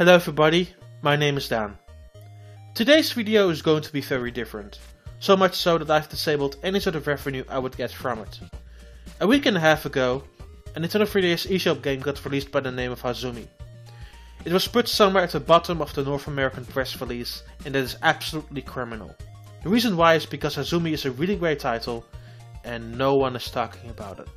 Hello everybody, my name is Daan. Today's video is going to be very different, so much so that I've disabled any sort of revenue I would get from it. A week and a half ago, a Nintendo 3DS eShop game got released by the name of Hazumi. It was put somewhere at the bottom of the North American press release and that is absolutely criminal. The reason why is because Hazumi is a really great title and no one is talking about it.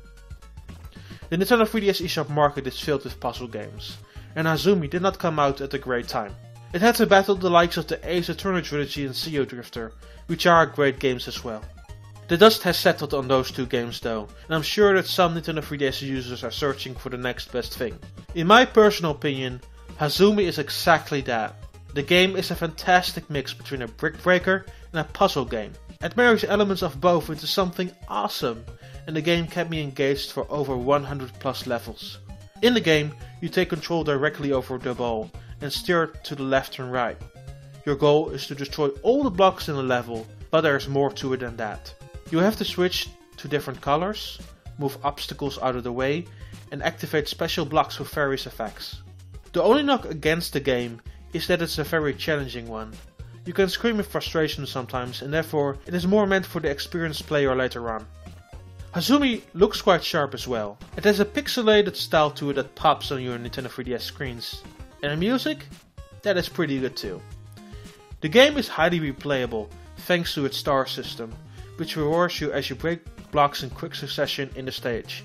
The Nintendo 3DS eShop market is filled with puzzle games, and Hazumi did not come out at a great time. It had to battle the likes of the Ace Attorney trilogy and Xeodrifter, which are great games as well. The dust has settled on those two games though, and I'm sure that some Nintendo 3DS users are searching for the next best thing. In my personal opinion, Hazumi is exactly that. The game is a fantastic mix between a brick breaker and a puzzle game. It marries elements of both into something awesome, and the game kept me engaged for over 100 plus levels. In the game, you take control directly over the ball and steer it to the left and right. Your goal is to destroy all the blocks in the level, but there's more to it than that. You have to switch to different colors, move obstacles out of the way, and activate special blocks with various effects. The only knock against the game is that it's a very challenging one. You can scream with frustration sometimes and therefore it is more meant for the experienced player later on. Hazumi looks quite sharp as well. It has a pixelated style to it that pops on your Nintendo 3DS screens. And the music? That is pretty good too. The game is highly replayable thanks to its star system, which rewards you as you break blocks in quick succession in the stage.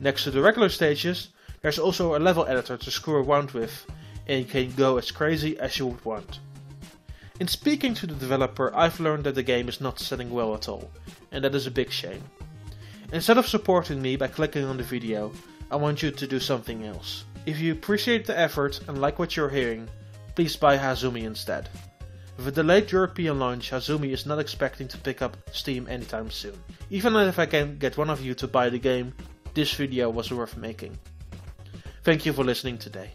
Next to the regular stages, there's also a level editor to screw around with, and you can go as crazy as you would want. In speaking to the developer, I've learned that the game is not selling well at all, and that is a big shame. Instead of supporting me by clicking on the video, I want you to do something else. If you appreciate the effort and like what you're hearing, please buy Hazumi instead. With a delayed European launch, Hazumi is not expecting to pick up Steam anytime soon. Even if I can get one of you to buy the game, this video was worth making. Thank you for listening today.